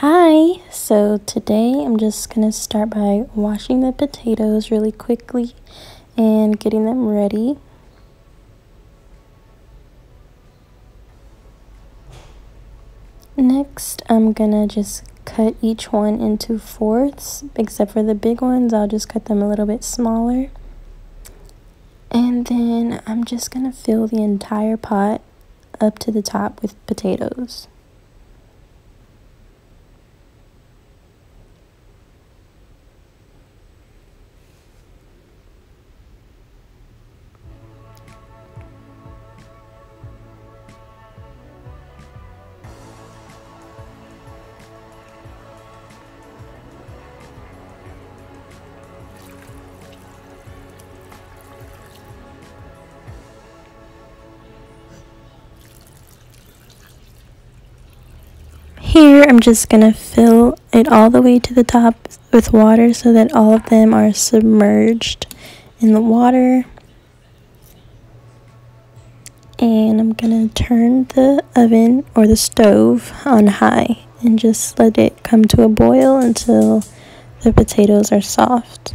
Hi, so today I'm just gonna start by washing the potatoes really quickly and getting them ready. Next, I'm gonna just cut each one into fourths, except for the big ones, I'll just cut them a little bit smaller. And then I'm just gonna fill the entire pot up to the top with potatoes. I'm just gonna fill it all the way to the top with water so that all of them are submerged in the water. And I'm gonna turn the oven or the stove on high and just let it come to a boil until the potatoes are soft.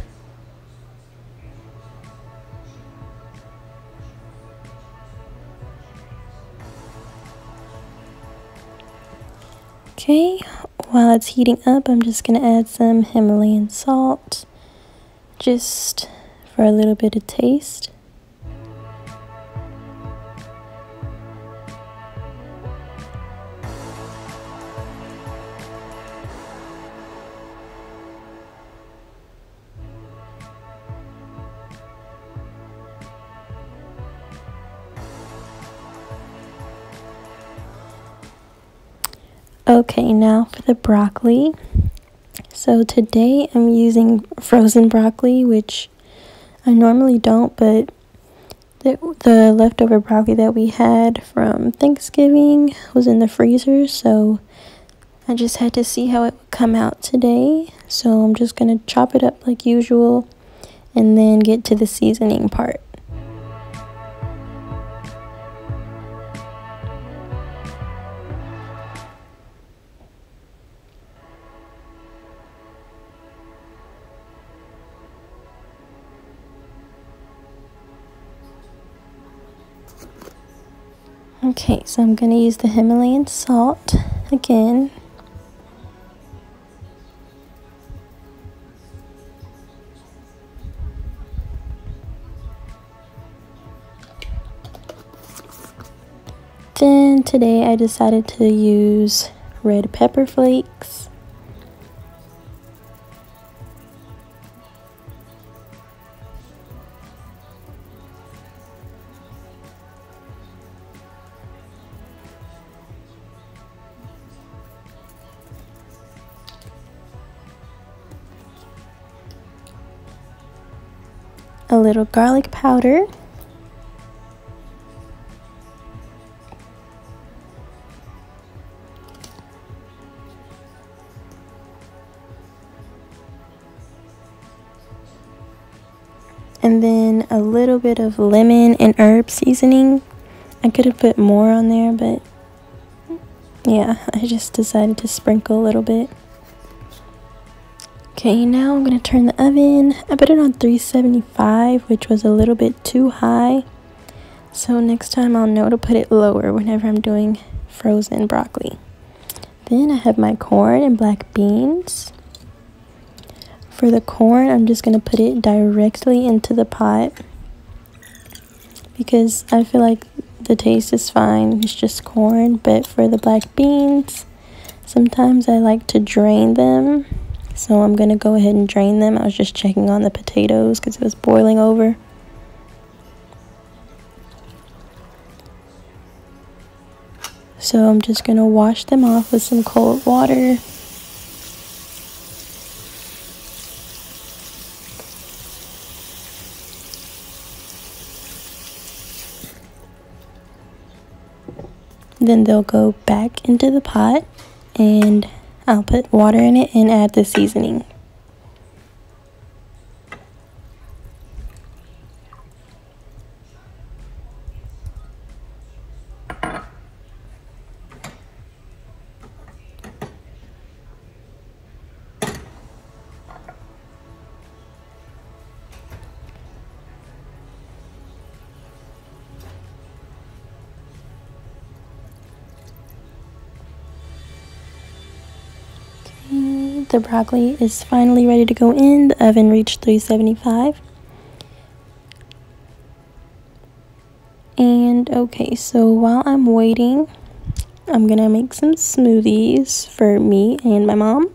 Okay, while it's heating up, I'm just going to add some Himalayan salt just for a little bit of taste. Okay, now for the broccoli. So today I'm using frozen broccoli, which I normally don't, but the, the leftover broccoli that we had from Thanksgiving was in the freezer, so I just had to see how it would come out today. So I'm just going to chop it up like usual and then get to the seasoning part. Okay, so I'm going to use the Himalayan salt again. Then today I decided to use red pepper flakes. A little garlic powder, and then a little bit of lemon and herb seasoning. I could have put more on there, but yeah, I just decided to sprinkle a little bit. Okay, now I'm going to turn the oven. I put it on 375, which was a little bit too high. So next time I'll know to put it lower whenever I'm doing frozen broccoli. Then I have my corn and black beans. For the corn, I'm just going to put it directly into the pot because I feel like the taste is fine. It's just corn, but for the black beans, sometimes I like to drain them so I'm going to go ahead and drain them. I was just checking on the potatoes because it was boiling over. So I'm just going to wash them off with some cold water. Then they'll go back into the pot and I'll put water in it and add the seasoning. The broccoli is finally ready to go in. The oven reached 375. And okay, so while I'm waiting, I'm gonna make some smoothies for me and my mom.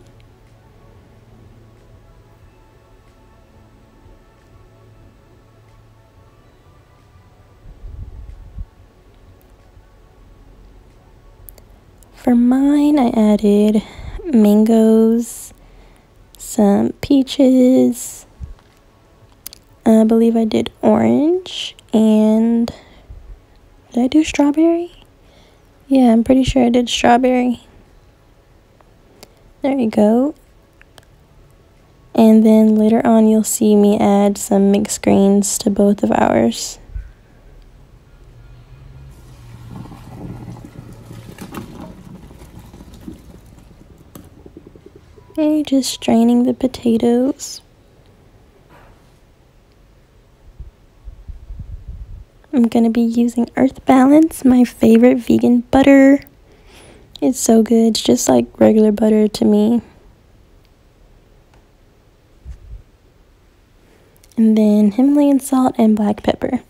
For mine, I added mangoes, some peaches, I believe I did orange, and did I do strawberry? Yeah, I'm pretty sure I did strawberry. There you go. And then later on, you'll see me add some mixed greens to both of ours. Okay, just straining the potatoes. I'm going to be using Earth Balance, my favorite vegan butter. It's so good. It's just like regular butter to me. And then Himalayan salt and black pepper.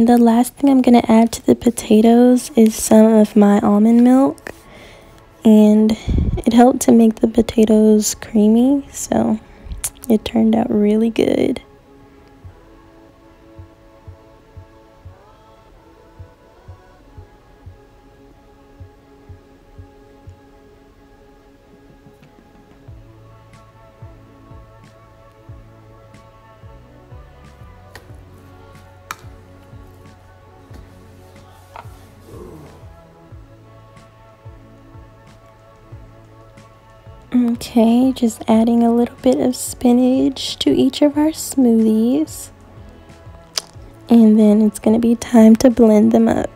And the last thing I'm going to add to the potatoes is some of my almond milk. And it helped to make the potatoes creamy, so it turned out really good. Okay, just adding a little bit of spinach to each of our smoothies. And then it's going to be time to blend them up.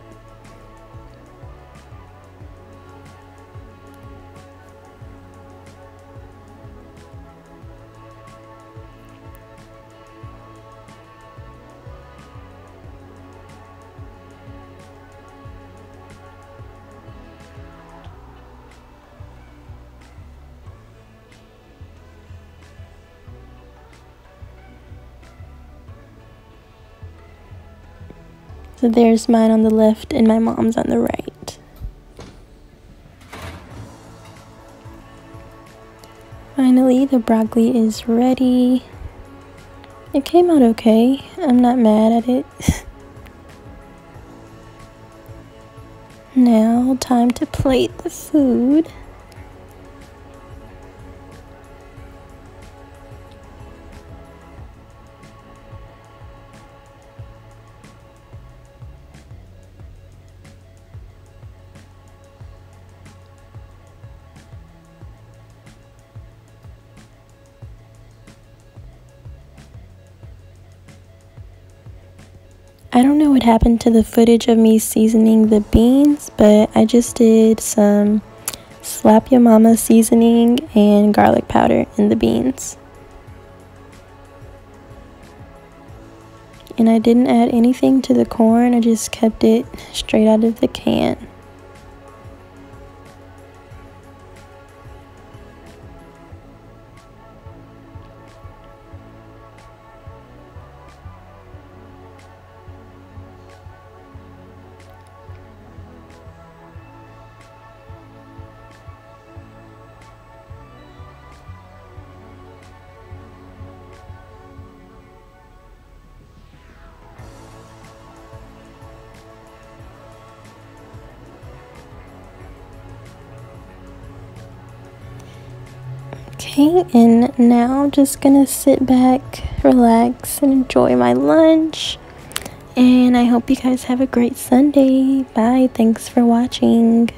So there's mine on the left and my mom's on the right. Finally, the broccoli is ready. It came out okay. I'm not mad at it. now, time to plate the food. I don't know what happened to the footage of me seasoning the beans, but I just did some slap your mama seasoning and garlic powder in the beans. And I didn't add anything to the corn, I just kept it straight out of the can. Okay, and now I'm just gonna sit back, relax, and enjoy my lunch. And I hope you guys have a great Sunday. Bye. Thanks for watching.